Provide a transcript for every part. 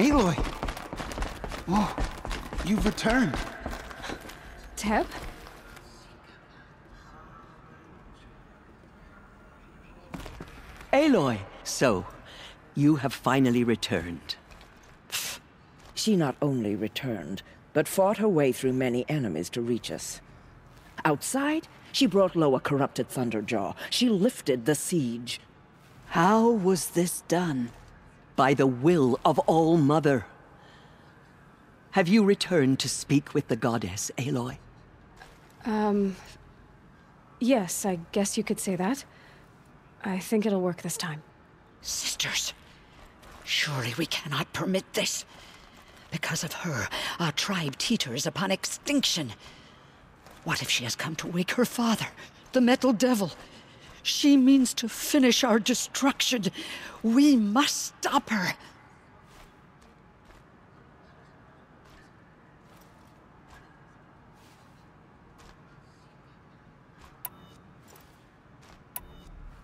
Aloy! Oh, you've returned. Teb? Aloy, so, you have finally returned. She not only returned, but fought her way through many enemies to reach us. Outside, she brought low a corrupted Thunderjaw. She lifted the siege. How was this done? By the will of All Mother. Have you returned to speak with the goddess, Aloy? Um... Yes, I guess you could say that. I think it'll work this time. Sisters, surely we cannot permit this. Because of her, our tribe teeters upon extinction. What if she has come to wake her father, the Metal Devil? She means to finish our destruction. We must stop her.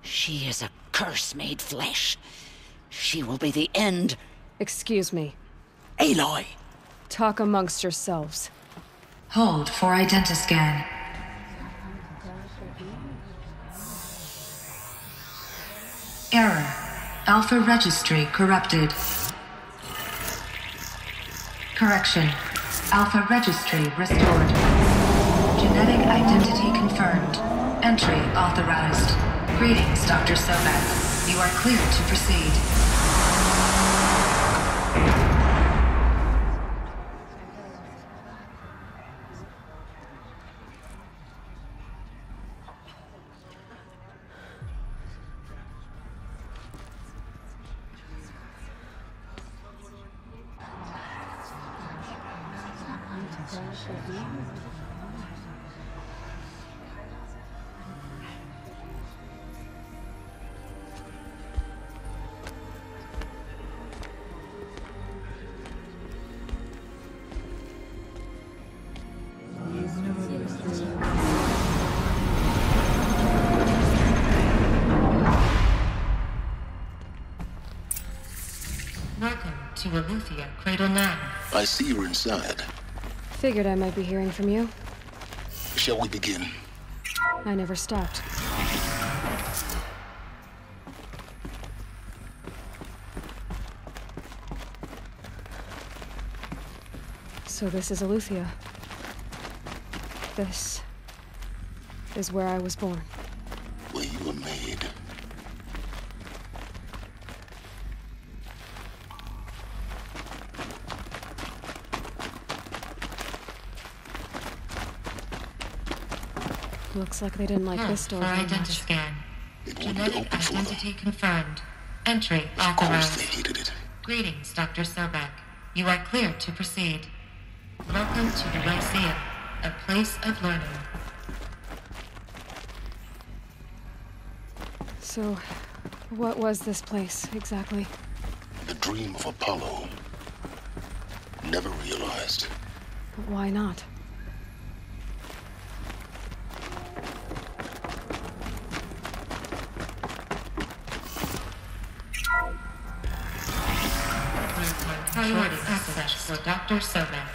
She is a curse made flesh. She will be the end. Excuse me. Aloy! Talk amongst yourselves. Hold for identiscan. Error. Alpha registry corrupted. Correction. Alpha registry restored. Genetic identity confirmed. Entry authorized. Greetings, Dr. Sobek. You are clear to proceed. See you're inside. Figured I might be hearing from you. Shall we begin? I never stopped. So this is Aletheia. This is where I was born. Where you were made. Looks like they didn't like Hold this door for very much. identiscan. It won't be open for them. identity confirmed. Entry Of course authorized. they hated it. Greetings, Dr. Sobek. You are clear to proceed. Welcome to the Lyceum, a place of learning. So, what was this place exactly? The dream of Apollo. Never realized. But why not? Priority access for Dr. Sobek.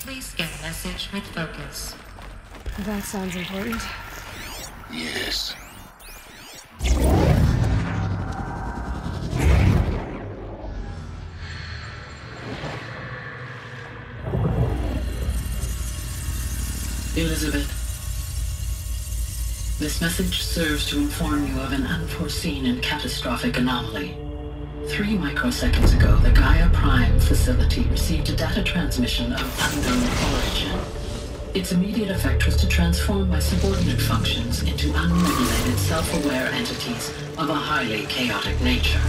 Please scan message with focus. That sounds important. Yes. Elizabeth. This message serves to inform you of an unforeseen and catastrophic anomaly. Three microseconds ago, the Gaia Prime facility received a data transmission of unknown origin. Its immediate effect was to transform my subordinate functions into unregulated, self-aware entities of a highly chaotic nature.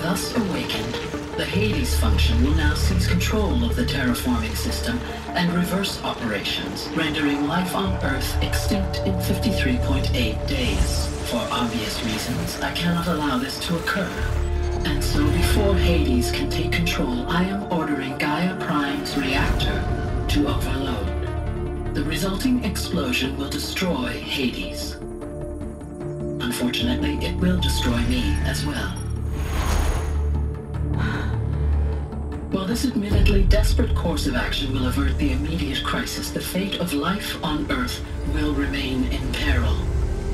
Thus awakened, the Hades function will now seize control of the terraforming system and reverse operations, rendering life on Earth extinct in 53.8 days. For obvious reasons, I cannot allow this to occur. And so before Hades can take control, I am ordering Gaia Prime's reactor to overload. The resulting explosion will destroy Hades. unfortunately, it will destroy me as well. While this admittedly desperate course of action will avert the immediate crisis, the fate of life on Earth will remain in peril.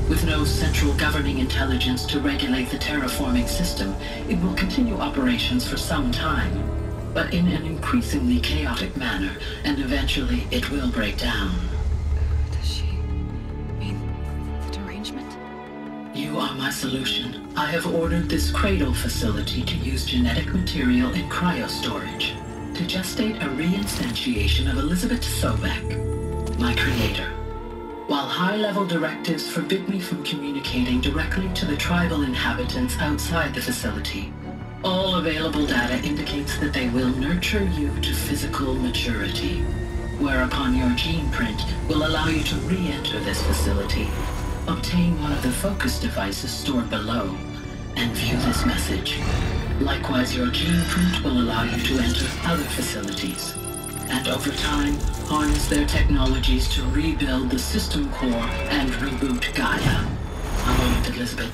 With no central governing intelligence to regulate the terraforming system, it will continue operations for some time, but in an increasingly chaotic manner, and eventually it will break down. Does she mean the derangement? You are my solution. I have ordered this cradle facility to use genetic material in cryostorage to gestate a reinstantiation of Elizabeth Sobek, my creator. While high-level directives forbid me from communicating directly to the tribal inhabitants outside the facility, all available data indicates that they will nurture you to physical maturity, whereupon your gene print will allow you to re-enter this facility, obtain one of the focus devices stored below, and view this message. Likewise, your gene print will allow you to enter other facilities, and over time, harness their technologies to rebuild the system core and reboot Gaia. A moment, Elizabeth.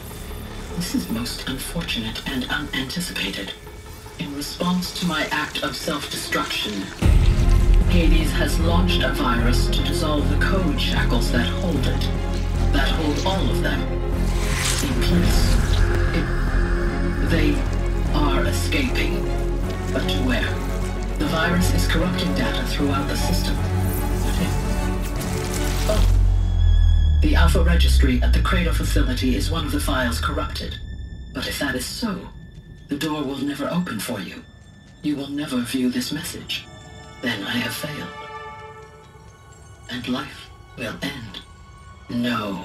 This is most unfortunate and unanticipated. In response to my act of self-destruction, Hades has launched a virus to dissolve the code shackles that hold it, that hold all of them, in place. It, they are escaping, but where? The virus is corrupting data throughout the system. Oh. The Alpha Registry at the Cradle facility is one of the files corrupted. But if that is so, the door will never open for you. You will never view this message. Then I have failed. And life will end. No.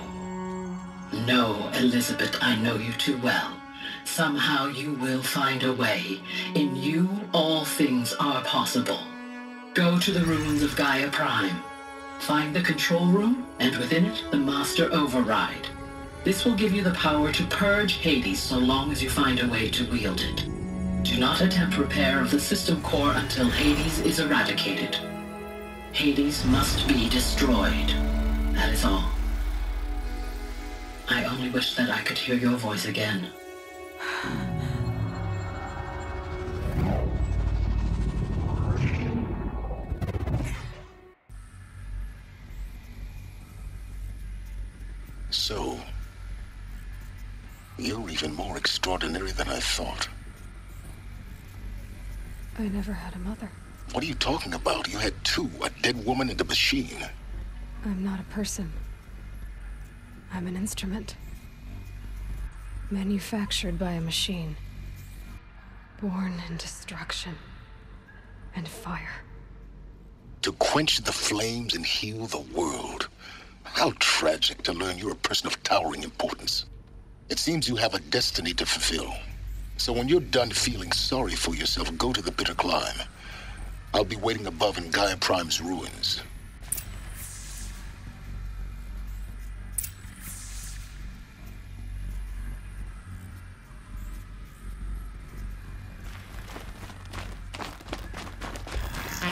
No, Elizabeth, I know you too well. Somehow you will find a way. In you, all things are possible. Go to the ruins of Gaia Prime. Find the control room, and within it, the Master Override. This will give you the power to purge Hades so long as you find a way to wield it. Do not attempt repair of the system core until Hades is eradicated. Hades must be destroyed. That is all. I only wish that I could hear your voice again. So, you're even more extraordinary than I thought. I never had a mother. What are you talking about? You had two, a dead woman and a machine. I'm not a person. I'm an instrument. Manufactured by a machine. Born in destruction and fire. To quench the flames and heal the world. How tragic to learn you're a person of towering importance. It seems you have a destiny to fulfill. So when you're done feeling sorry for yourself, go to the bitter climb. I'll be waiting above in Gaia Prime's ruins.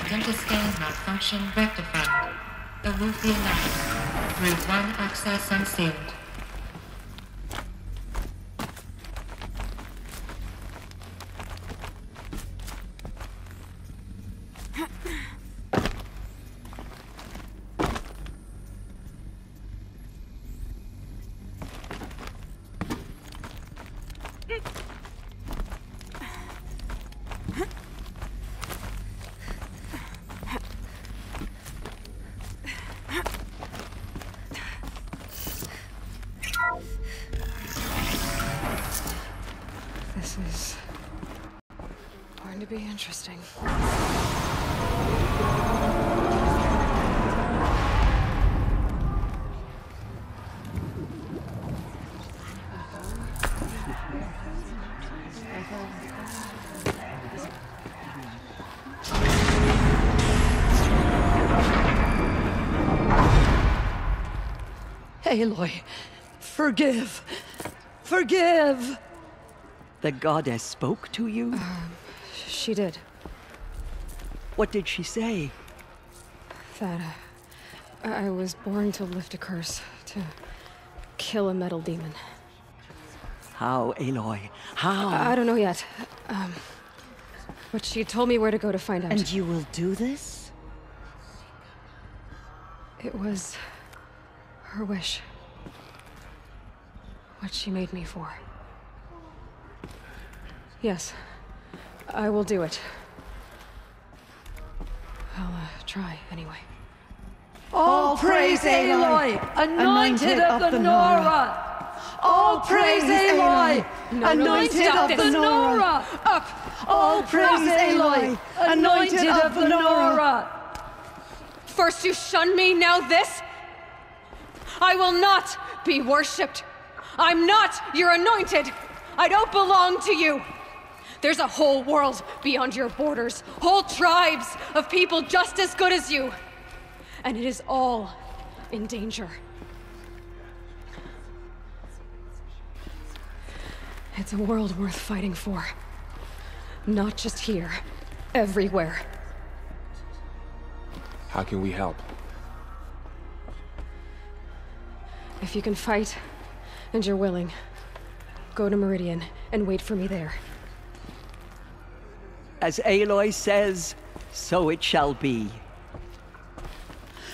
Identiscan malfunction rectified. The Alufia Labs. Route 1 access unsealed. Aloy, forgive. Forgive. The goddess spoke to you? She did. What did she say? That uh, I I was born to lift a curse, to kill a metal demon. How, Aloy? How? I don't know yet. Um, but she told me where to go to find out. And you will do this? It was her wish. What she made me for. Yes, I will do it. I'll uh, try anyway. All praise Aloy, anointed of the Nora. All praise Aloy, anointed of the Nora. Up. All praise Aloy, anointed of the Nora. First you shun me, now this? I will not be worshipped. I'm not your anointed. I don't belong to you. There's a whole world beyond your borders, whole tribes of people just as good as you. And it is all in danger. It's a world worth fighting for. Not just here, everywhere. How can we help? If you can fight, and you're willing, go to Meridian and wait for me there. As Aloy says, so it shall be.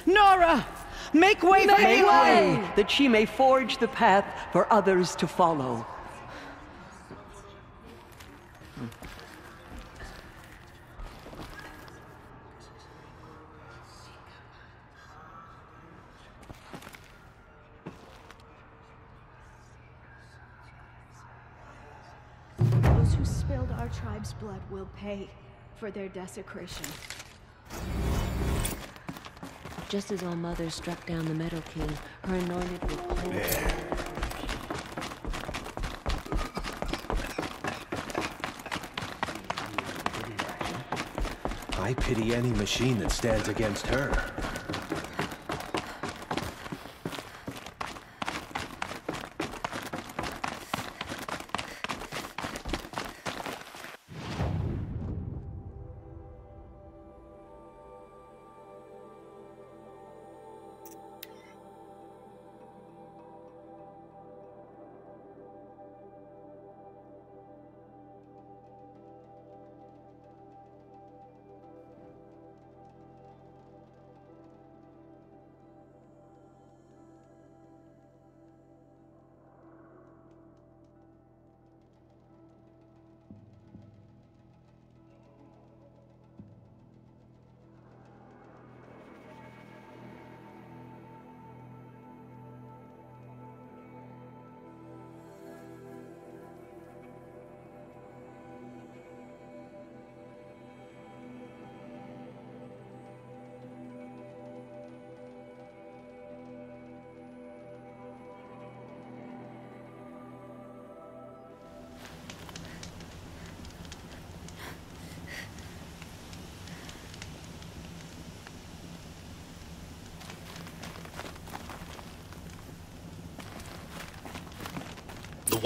Nora! Make way for Aloy! way, that she may forge the path for others to follow. Tribe's blood will pay for their desecration. Just as All Mother struck down the Meadow King, her anointed with plants. I pity any machine that stands against her.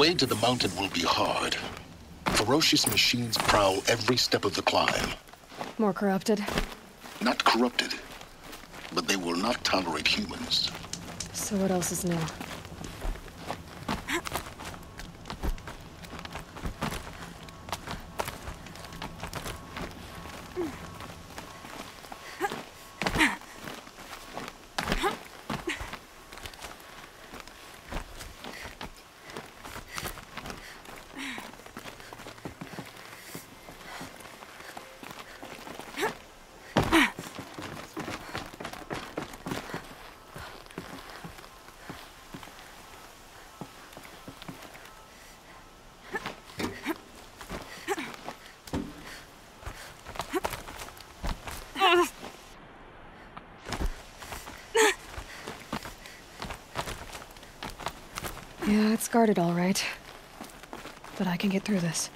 Way to the mountain will be hard. Ferocious machines prowl every step of the climb. More corrupted. Not corrupted, but they will not tolerate humans. So what else is new? Yeah, it's guarded all right. But I can get through this.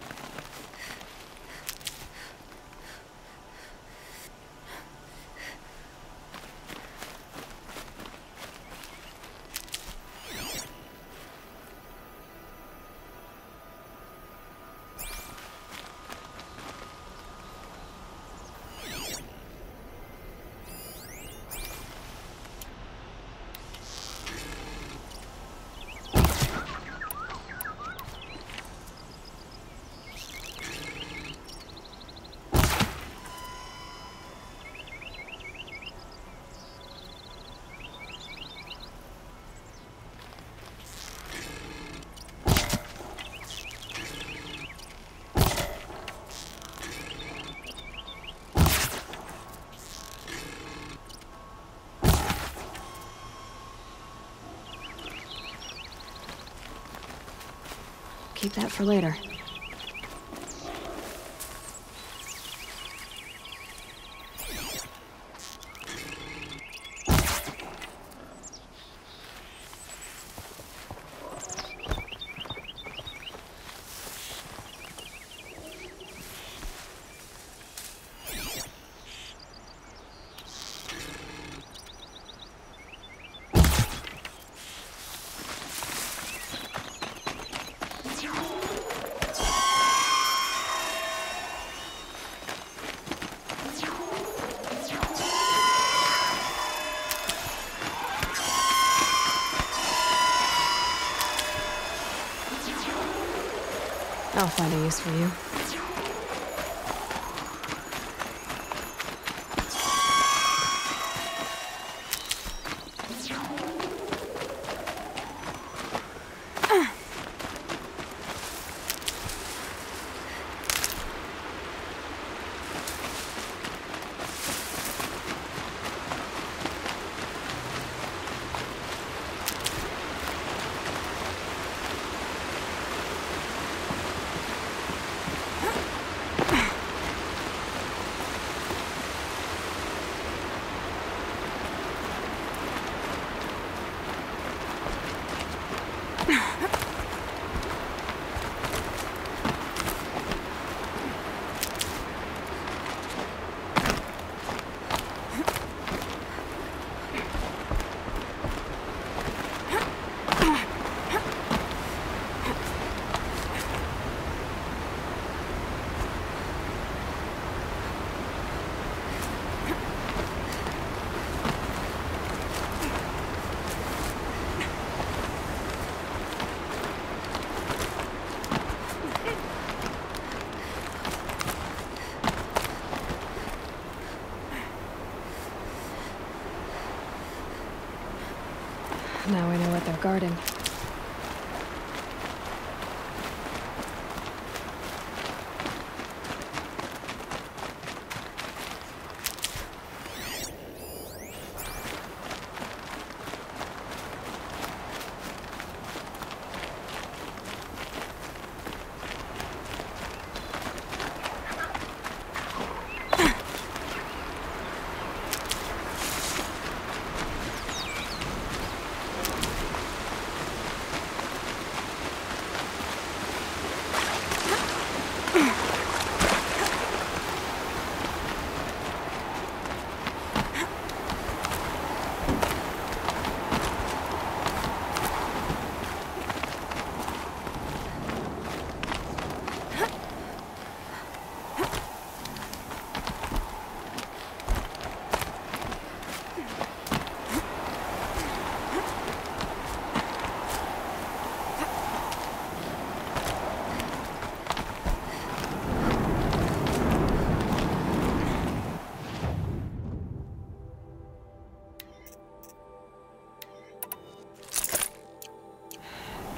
Keep that for later. I'll find a use for you. Now I know what they're guarding.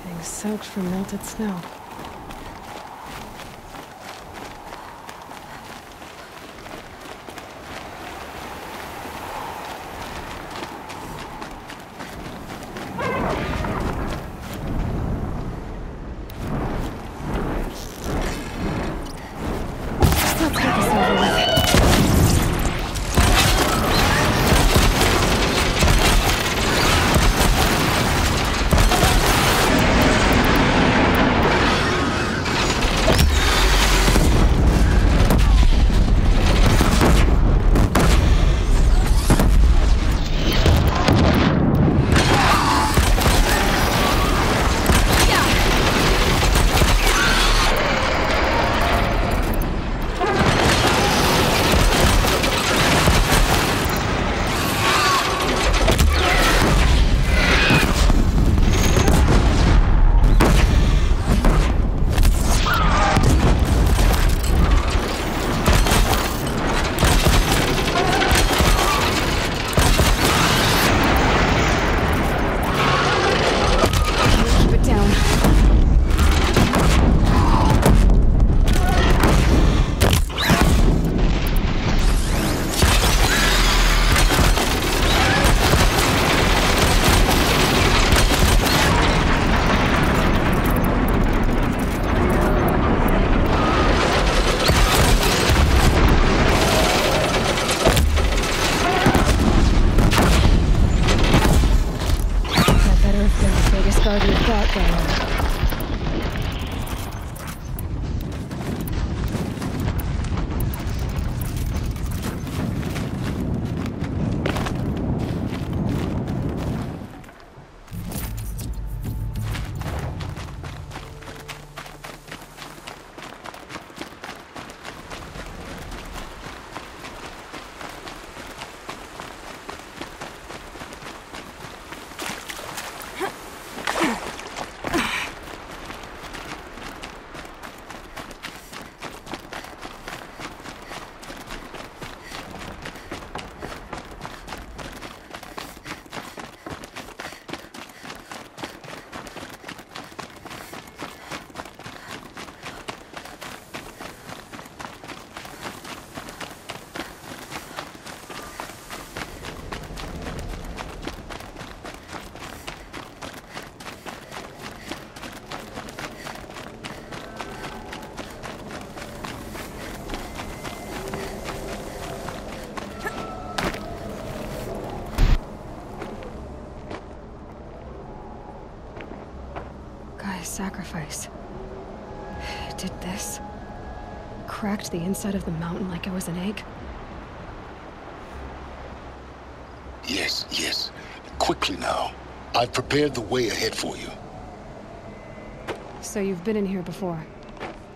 Getting soaked from melted snow. Sacrifice. Did this? Cracked the inside of the mountain like it was an egg? Yes, yes. Quickly now. I've prepared the way ahead for you. So you've been in here before?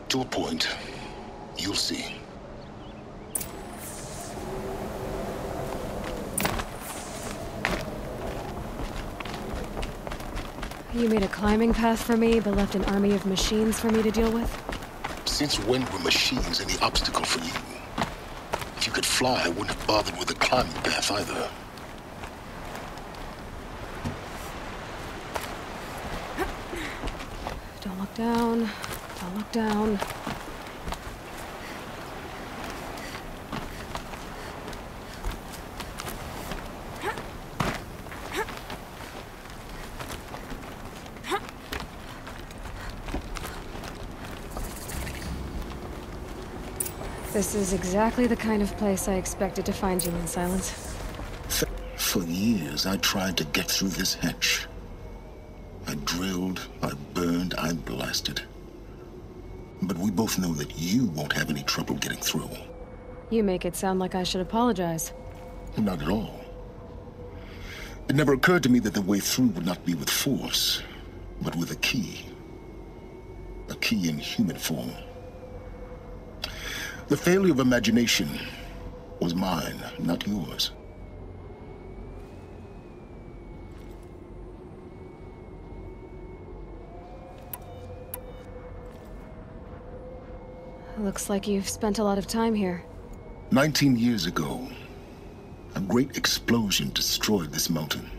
To a point. You'll see. You made a climbing path for me, but left an army of machines for me to deal with? Since when were machines any obstacle for you? If you could fly, I wouldn't have bothered with the climbing path either. Don't look down. Don't look down. This is exactly the kind of place I expected to find you in, Sylens. For, for years, I tried to get through this hatch. I drilled, I burned, I blasted. But we both know that you won't have any trouble getting through. You make it sound like I should apologize. Not at all. It never occurred to me that the way through would not be with force, but with a key. A key in human form. The failure of imagination was mine, not yours. Looks like you've spent a lot of time here. Nineteen years ago, a great explosion destroyed this mountain.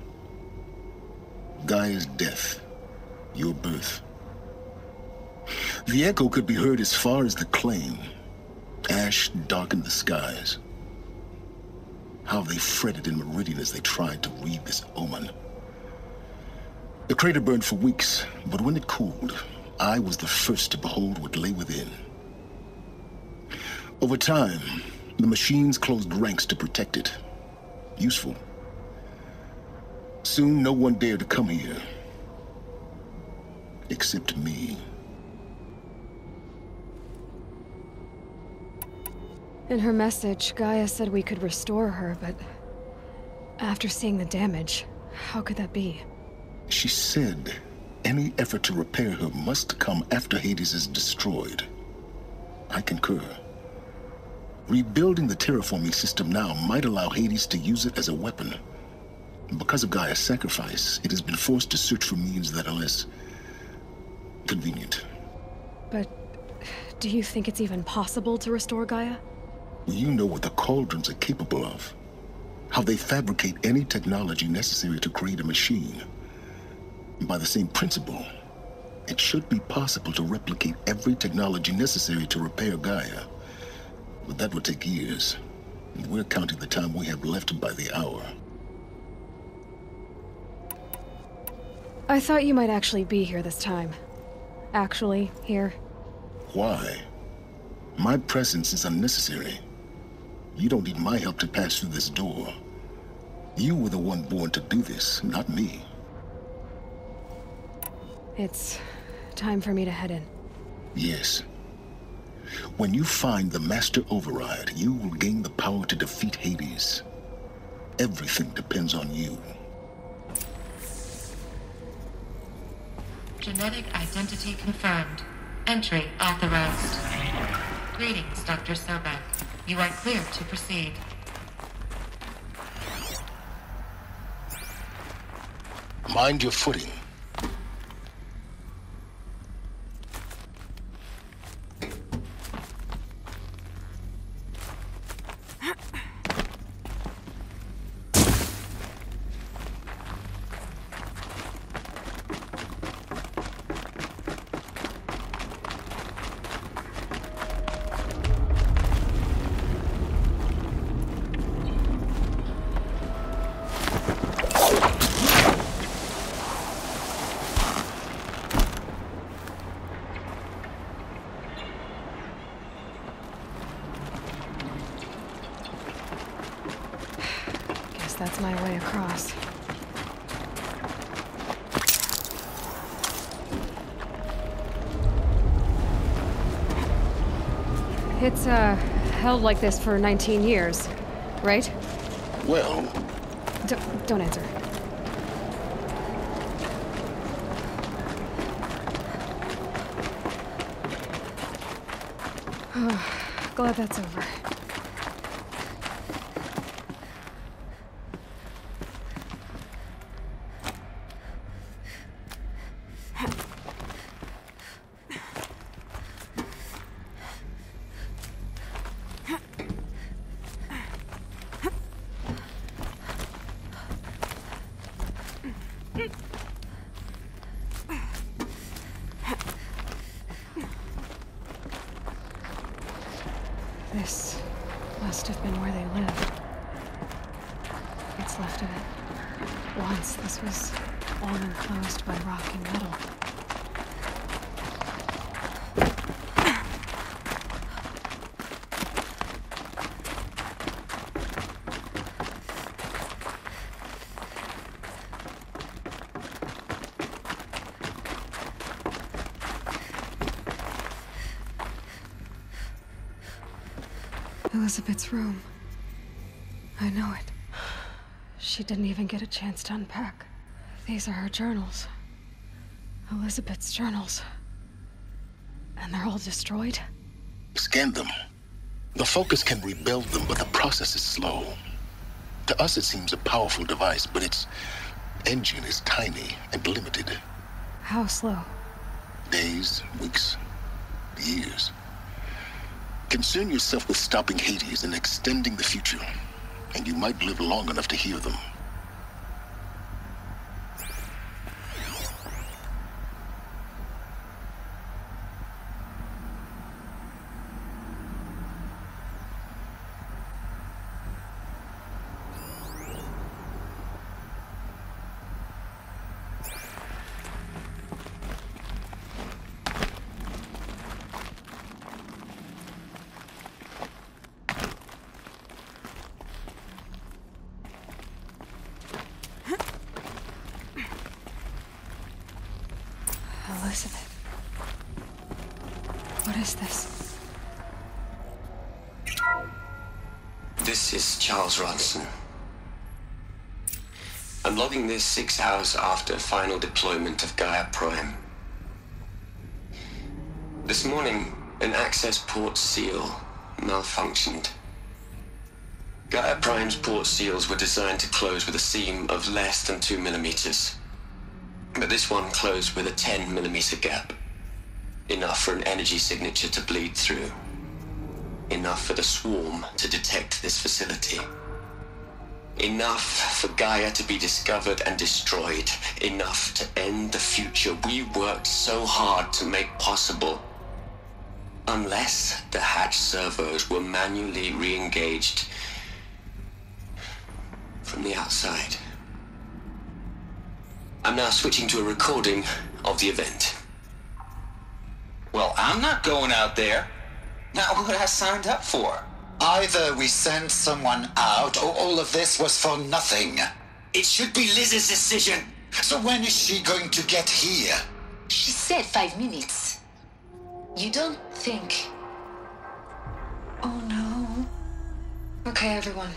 Gaia's death, your birth. The echo could be heard as far as the claim. Ash darkened the skies. How they fretted in Meridian as they tried to read this omen. The crater burned for weeks, but when it cooled, I was the first to behold what lay within. Over time, the machines closed ranks to protect it. Useful. Soon, no one dared to come here. Except me. In her message, Gaia said we could restore her, but... After seeing the damage, how could that be? She said any effort to repair her must come after Hades is destroyed. I concur. Rebuilding the terraforming system now might allow Hades to use it as a weapon. Because of Gaia's sacrifice, it has been forced to search for means that are less... convenient. But... do you think it's even possible to restore Gaia? You know what the Cauldrons are capable of. How they fabricate any technology necessary to create a machine. By the same principle, it should be possible to replicate every technology necessary to repair Gaia. But that would take years. And we're counting the time we have left by the hour. I thought you might actually be here this time. Actually, here. Why? My presence is unnecessary. You don't need my help to pass through this door. You were the one born to do this, not me. It's time for me to head in. Yes. When you find the Master Override, you will gain the power to defeat Hades. Everything depends on you. Genetic identity confirmed. Entry authorized. Greetings, Dr. Sobek. You are clear to proceed. Mind your footing. Guess that's my way across. Uh, held like this for 19 years, right? Well, D- don't answer. Glad that's over. This must have been where they lived. It's left of it. Once this was all enclosed by rock and metal. Elizabeth's room. I know it. She didn't even get a chance to unpack. These are her journals. Elizabeth's journals. And they're all destroyed? scan them. The Focus can rebuild them, but the process is slow. To us, it seems a powerful device, but its engine is tiny and limited. How slow? Days, weeks, years. Concern yourself with stopping Hades and extending the future, and you might live long enough to hear them. Elizabeth. What is this? This is I'm logging this six hours after final deployment of Gaia Prime. This morning, an access port seal malfunctioned. Gaia Prime's port seals were designed to close with a seam of less than 2 millimeters. But this one closed with a 10 millimeter gap. Enough for an energy signature to bleed through. Enough for the swarm to detect this facility. Enough for Gaia to be discovered and destroyed. Enough to end the future we worked so hard to make possible. Unless the hatch servos were manually re-engaged from the outside. I'm now switching to a recording of the event. Well, I'm not going out there. Not what I signed up for. Either we send someone out, or all of this was for nothing. It should be Liz's decision. So when is she going to get here? She said five minutes. You don't think. Oh no. Okay, everyone.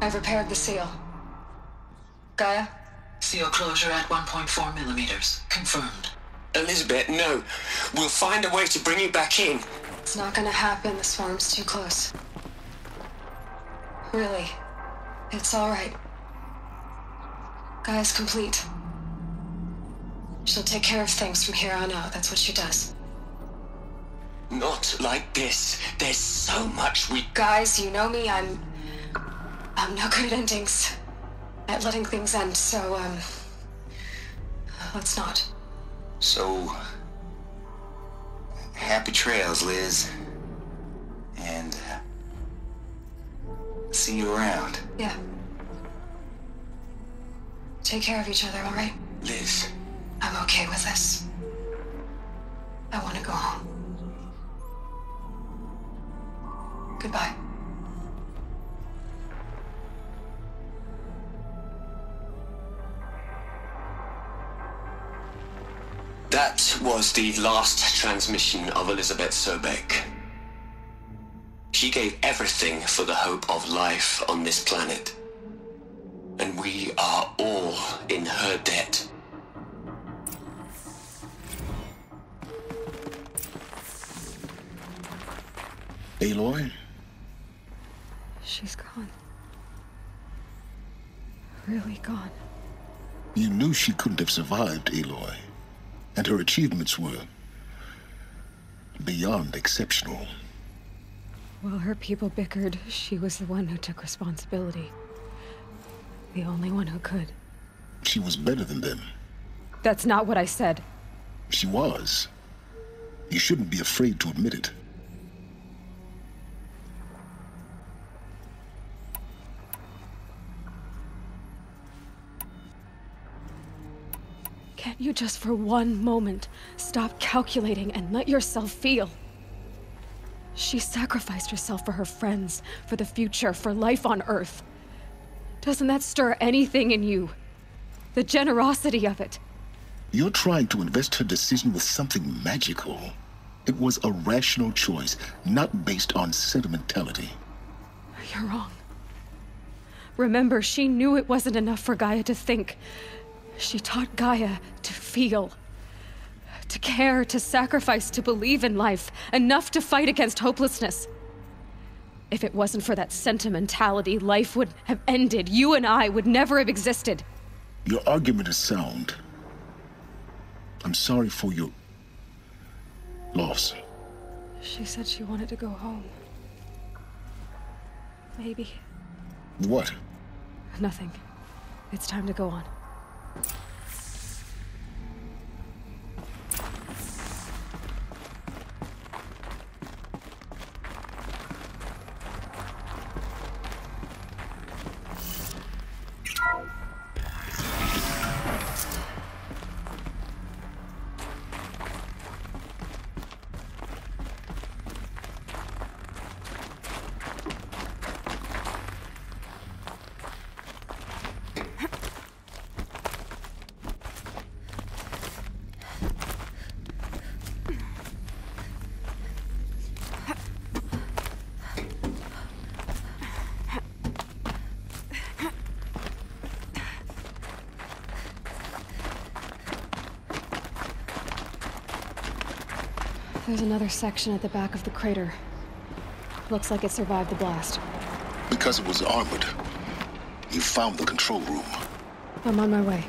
I've repaired the seal. Gaia? Seal closure at 1.4 millimeters. Confirmed. Elizabeth, no. We'll find a way to bring you back in. It's not gonna happen. The swarm's too close. Really. It's alright. Gaia's complete. She'll take care of things from here on out. That's what she does. Not like this. There's so much we. Guys, you know me. I'm. I'm no good at endings. At letting things end, so, um. Let's not. So. Happy trails, Liz. And. uh, See you around. Yeah. Take care of each other, alright? Liz. I'm okay with this. I want to go home. Goodbye. Was the last transmission of Elizabeth Sobek. She gave everything for the hope of life on this planet. And we are all in her debt. Aloy? She's gone. Really gone. You knew she couldn't have survived, Aloy. And her achievements were beyond exceptional. While her people bickered, she was the one who took responsibility. The only one who could. She was better than them. That's not what I said. She was. You shouldn't be afraid to admit it. Can't you just for one moment stop calculating and let yourself feel? She sacrificed herself for her friends, for the future, for life on Earth. Doesn't that stir anything in you? The generosity of it. You're trying to invest her decision with something magical. It was a rational choice, not based on sentimentality. You're wrong. Remember, she knew it wasn't enough for Gaia to think. She taught Gaia to feel. To care, to sacrifice, to believe in life, enough to fight against hopelessness. If it wasn't for that sentimentality, life would have ended. You and I would never have existed. Your argument is sound. I'm sorry for your loss. She said she wanted to go home. Maybe. What? Nothing. It's time to go on. There's another section at the back of the crater. Looks like it survived the blast. Because it was armored. You found the control room. I'm on my way.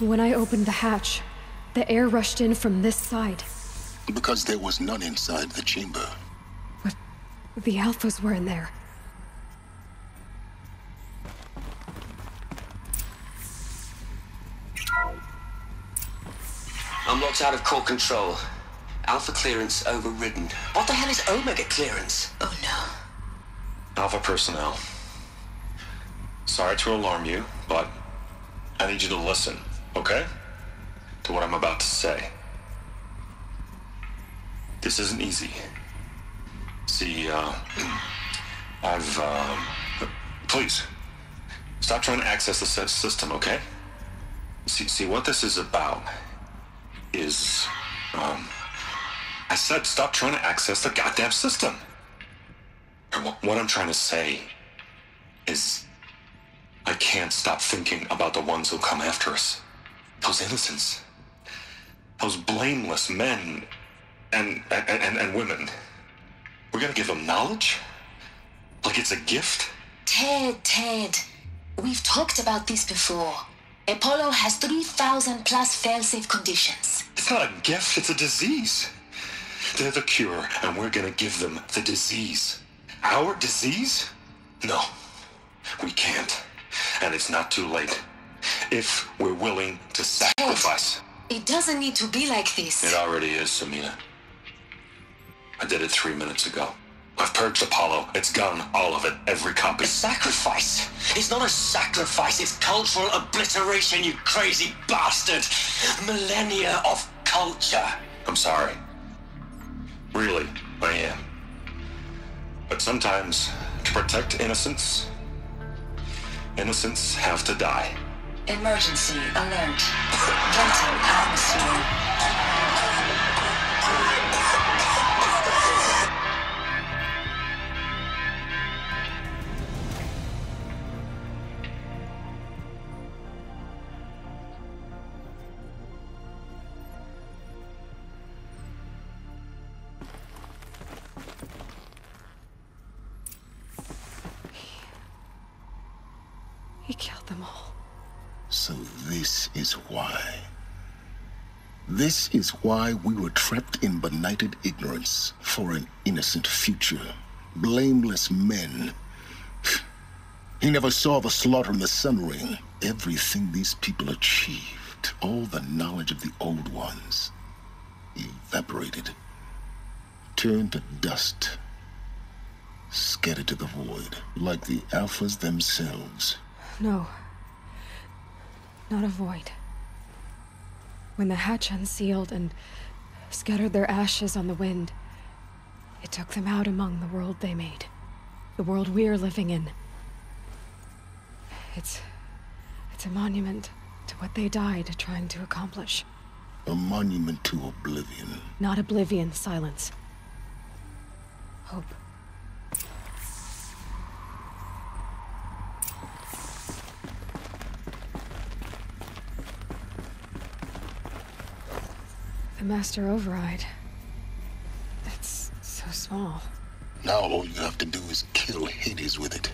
When I opened the hatch, the air rushed in from this side. Because there was none inside the chamber. The Alphas were in there. I'm locked out of core control. Alpha clearance overridden. What the hell is Omega clearance? Oh no. Alpha personnel. Sorry to alarm you, but I need you to listen, okay? To what I'm about to say. This isn't easy. See, uh, I've, um, please, stop trying to access the sy- system, okay? See, see, what this is about is, um, I said stop trying to access the goddamn system. What I'm trying to say is, I can't stop thinking about the ones who come after us. Those innocents. Those blameless men and, and, and, and women. We're gonna give them knowledge? Like it's a gift? Ted, Ted, we've talked about this before. Apollo has 3,000 plus failsafe conditions. It's not a gift, it's a disease. They're the cure, and we're gonna give them the disease. Our disease? No, we can't. And it's not too late. If we're willing to sacrifice. It doesn't need to be like this. It already is, Samina. I did it three minutes ago. I've purged Apollo. It's gone, all of it, every copy. Sacrifice? It's not a sacrifice, it's cultural obliteration, you crazy bastard! Millennia of culture! I'm sorry. Really, I am. But sometimes, to protect innocence, innocents have to die. Emergency alert. Venting atmosphere. Is why we were trapped in benighted ignorance for an innocent future. Blameless men. He never saw the slaughter in the Sun Ring. Everything these people achieved, all the knowledge of the old ones, evaporated, turned to dust, scattered to the void, like the Alphas themselves. No. Not a void. When the hatch unsealed and scattered their ashes on the wind, it took them out among the world they made. The world we're living in. It's. It's a monument to what they died trying to accomplish. A monument to oblivion. Not oblivion, silence. Hope. The Master Override. It's so small. Now all you have to do is kill Hades with it.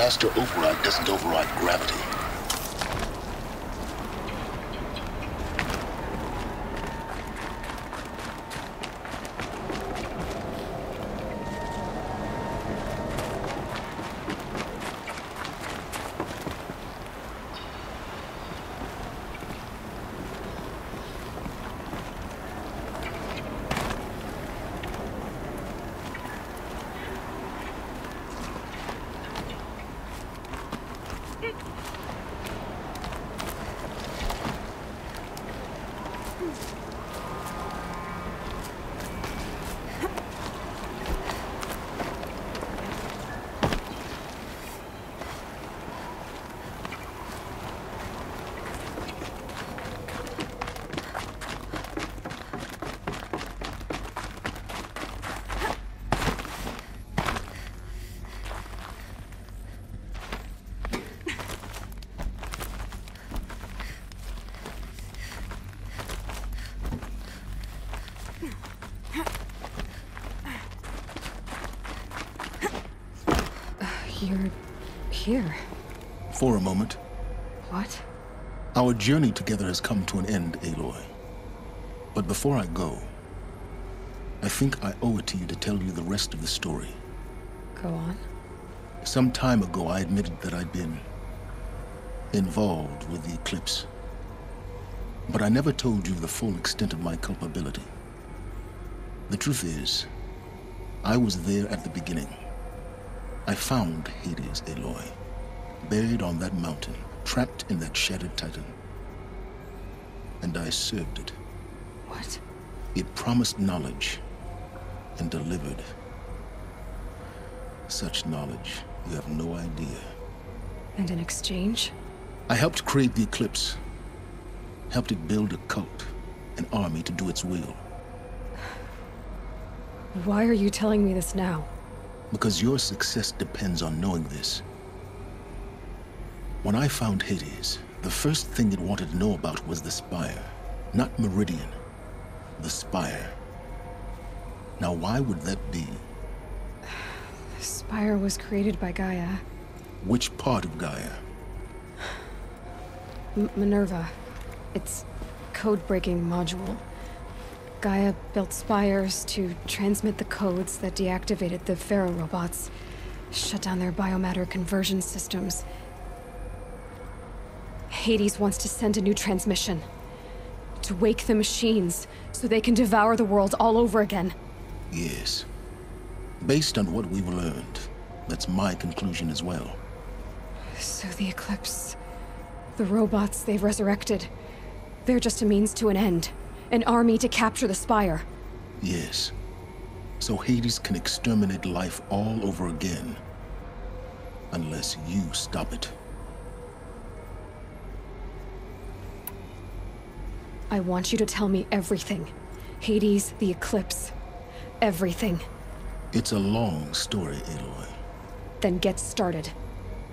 Master Override doesn't override gravity. You're here. For a moment. What? Our journey together has come to an end, Aloy. But before I go, I think I owe it to you to tell you the rest of the story. Go on. Some time ago, I admitted that I'd been involved with the eclipse. But I never told you the full extent of my culpability. The truth is, I was there at the beginning. I found Hades, Aloy, buried on that mountain, trapped in that shattered titan. And I served it. What? It promised knowledge and delivered. Such knowledge, you have no idea. And in exchange? I helped create the Eclipse. Helped it build a cult, an army to do its will. Why are you telling me this now? Because your success depends on knowing this. When I found Hades, the first thing it wanted to know about was the Spire. Not Meridian. The Spire. Now why would that be? The Spire was created by Gaia. Which part of Gaia? M Minerva. It's code-breaking module. Gaia built spires to transmit the codes that deactivated the Faro robots, shut down their biomatter conversion systems. Hades wants to send a new transmission. To wake the machines, so they can devour the world all over again. Yes. Based on what we've learned, that's my conclusion as well. So the Eclipse... The robots they've resurrected... They're just a means to an end. An army to capture the Spire. Yes. So Hades can exterminate life all over again. Unless you stop it. I want you to tell me everything. Hades, the Eclipse. Everything. It's a long story, Aloy. Then get started.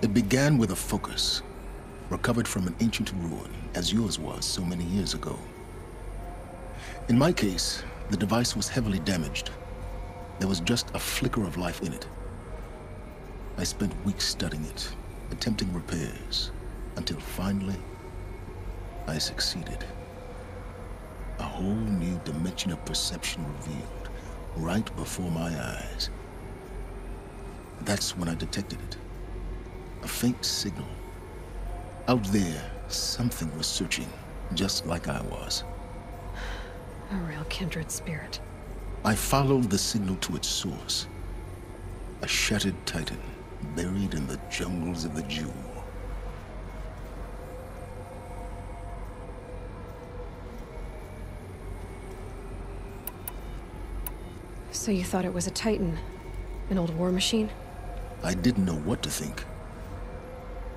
It began with a focus. Recovered from an ancient ruin, as yours was so many years ago. In my case, the device was heavily damaged. There was just a flicker of life in it. I spent weeks studying it, attempting repairs, until finally, I succeeded. A whole new dimension of perception revealed, right before my eyes. That's when I detected it. A faint signal. Out there, something was searching, just like I was. A real kindred spirit. I followed the signal to its source. A shattered titan, buried in the jungles of the Jewel. So you thought it was a Titan? An old war machine? I didn't know what to think.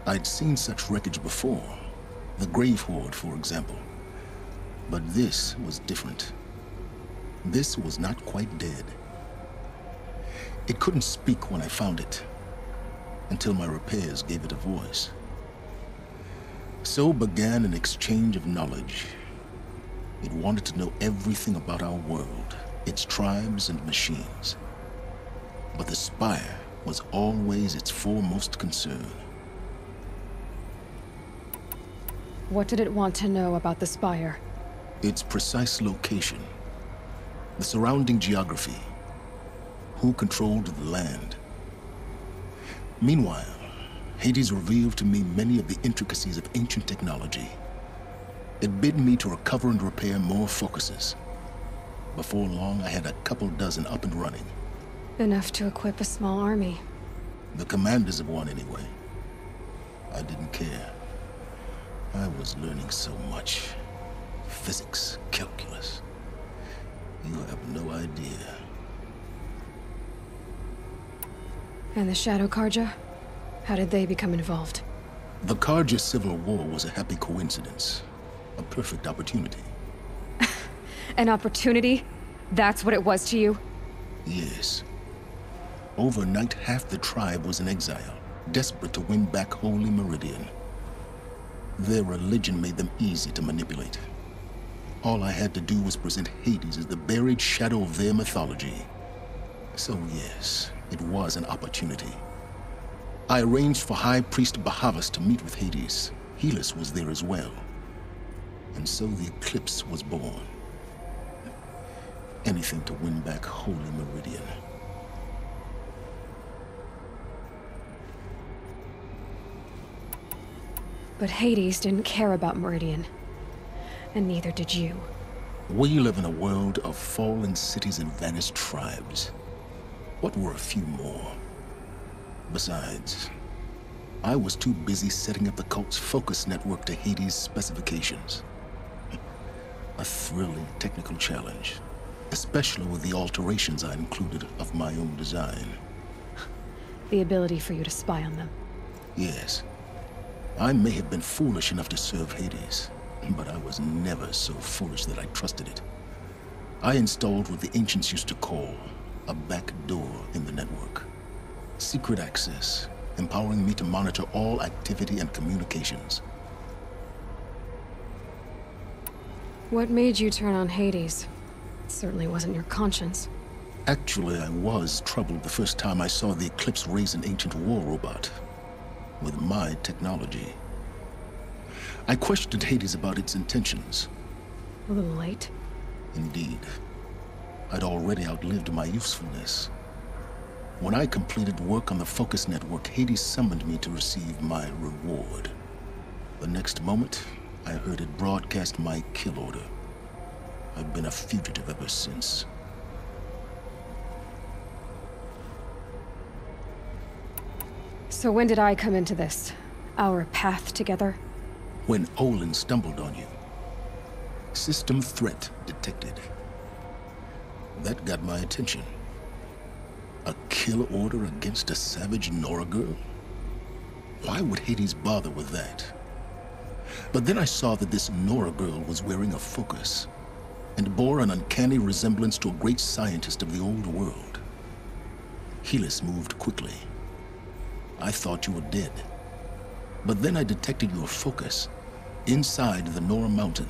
I'd seen such wreckage before. The Grave-Hoard, for example. But this was different. This was not quite dead. It couldn't speak when I found it, until my repairs gave it a voice. So began an exchange of knowledge. It wanted to know everything about our world, its tribes and machines. But the Spire was always its foremost concern. What did it want to know about the Spire? Its precise location, the surrounding geography, who controlled the land. Meanwhile, Hades revealed to me many of the intricacies of ancient technology. It bid me to recover and repair more focuses. Before long, I had a couple dozen up and running. Enough to equip a small army. The commanders of one, anyway. I didn't care. I was learning so much. Physics, calculus. You have no idea. And the Shadow Carja? How did they become involved? The Carja Civil War was a happy coincidence. A perfect opportunity. An opportunity? That's what it was to you? Yes. Overnight, half the tribe was in exile, desperate to win back Holy Meridian. Their religion made them easy to manipulate. All I had to do was present Hades as the buried shadow of their mythology. So yes, it was an opportunity. I arranged for High Priest Bahavas to meet with Hades. Helis was there as well. And so the Eclipse was born. Anything to win back Holy Meridian. But Hades didn't care about Meridian. And neither did you. We live in a world of fallen cities and vanished tribes. What were a few more? Besides, I was too busy setting up the cult's focus network to Hades' specifications. A thrilling technical challenge, especially with the alterations I included of my own design. The ability for you to spy on them. Yes, I may have been foolish enough to serve Hades, but I was never so foolish that I trusted it. I installed what the ancients used to call a back door in the network. Secret access, empowering me to monitor all activity and communications. What made you turn on Hades? It certainly wasn't your conscience. Actually, I was troubled the first time I saw the Eclipse raise an ancient war robot. With my technology. I questioned Hades about its intentions. A little late. Indeed. I'd already outlived my usefulness. When I completed work on the Focus Network, Hades summoned me to receive my reward. The next moment, I heard it broadcast my kill order. I've been a fugitive ever since. So when did I come into this? Our path together? When Olin stumbled on you. System threat detected. That got my attention. A kill order against a savage Nora girl? Why would Hades bother with that? But then I saw that this Nora girl was wearing a focus and bore an uncanny resemblance to a great scientist of the old world. Helis moved quickly. I thought you were dead. But then I detected your focus inside the Nora Mountain.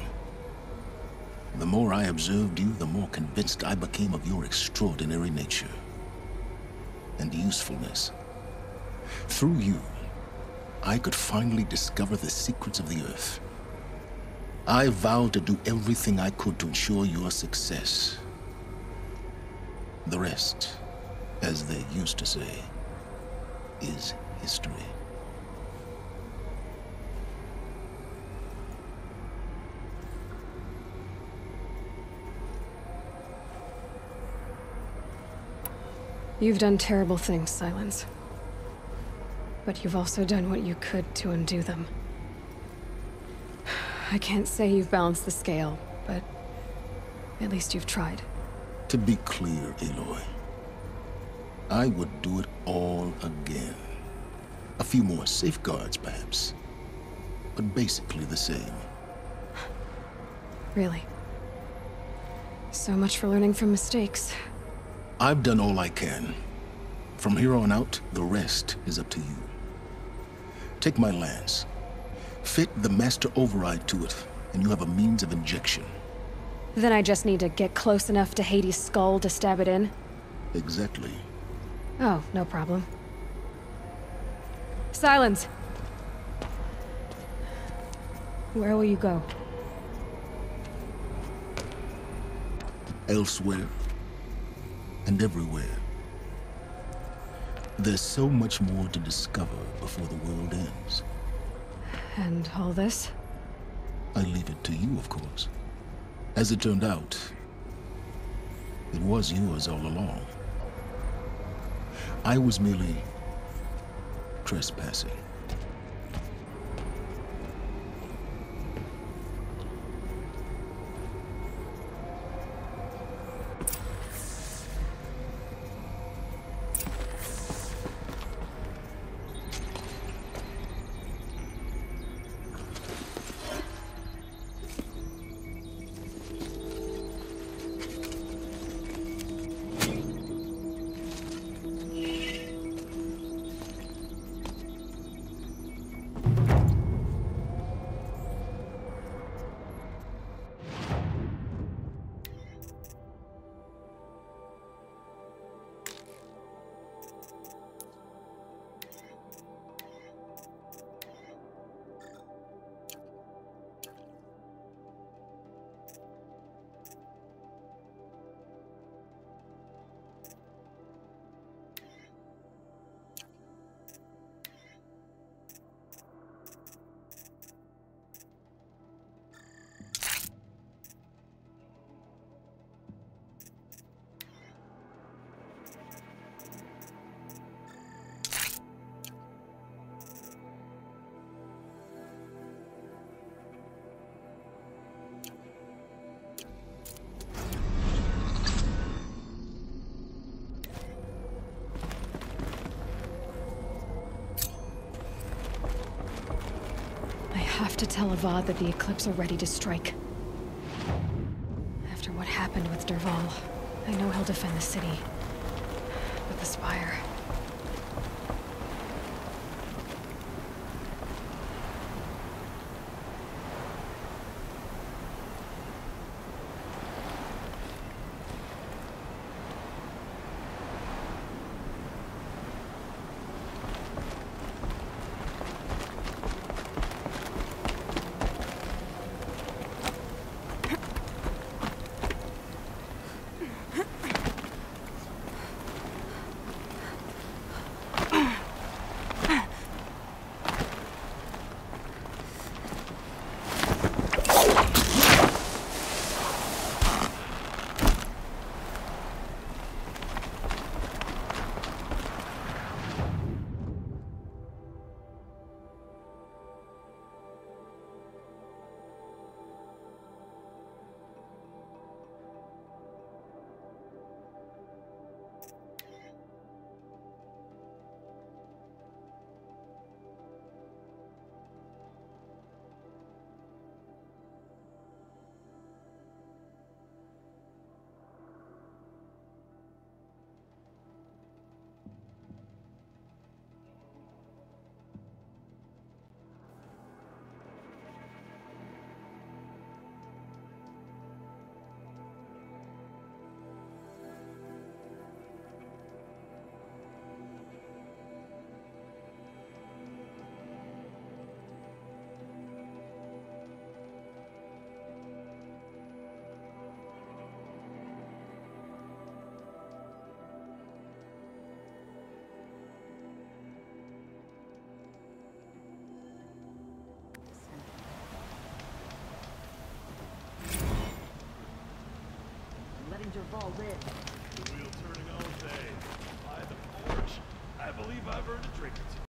The more I observed you, the more convinced I became of your extraordinary nature and usefulness. Through you, I could finally discover the secrets of the Earth. I vowed to do everything I could to ensure your success. The rest, as they used to say, is history. You've done terrible things, Sylens. But you've also done what you could to undo them. I can't say you've balanced the scale, but at least you've tried. To be clear, Aloy, I would do it all again. A few more safeguards, perhaps. But basically the same. Really. So much for learning from mistakes. I've done all I can. From here on out, the rest is up to you. Take my lance. Fit the Master Override to it, and you have a means of injection. Then I just need to get close enough to Hades' skull to stab it in? Exactly. Oh, no problem. Sylens! Where will you go? Elsewhere. And everywhere. There's so much more to discover before the world ends. And all this? I leave it to you, of course. As it turned out, it was yours all along. I was merely trespassing. To tell Avad that the Eclipse are ready to strike. After what happened with Dervahl, I know he'll defend the city. Dervahl live. The wheel turning all day. By the forge. I believe I've earned a drink.